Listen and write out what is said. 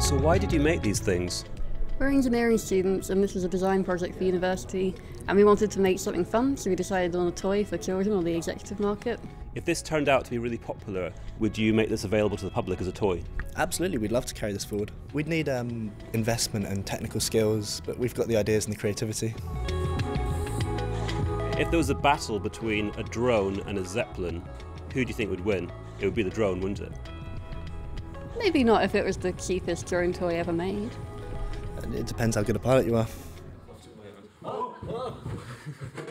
So why did you make these things? We're engineering students, and this was a design project for university, and we wanted to make something fun, so we decided on a toy for children on the executive market. If this turned out to be really popular, would you make this available to the public as a toy? Absolutely, we'd love to carry this forward. We'd need um, investment and technical skills, but we've got the ideas and the creativity. If there was a battle between a drone and a zeppelin, who do you think would win? It would be the drone, wouldn't it? Maybe not if it was the cheapest drone toy ever made. It depends how good a pilot you are. Oh, oh.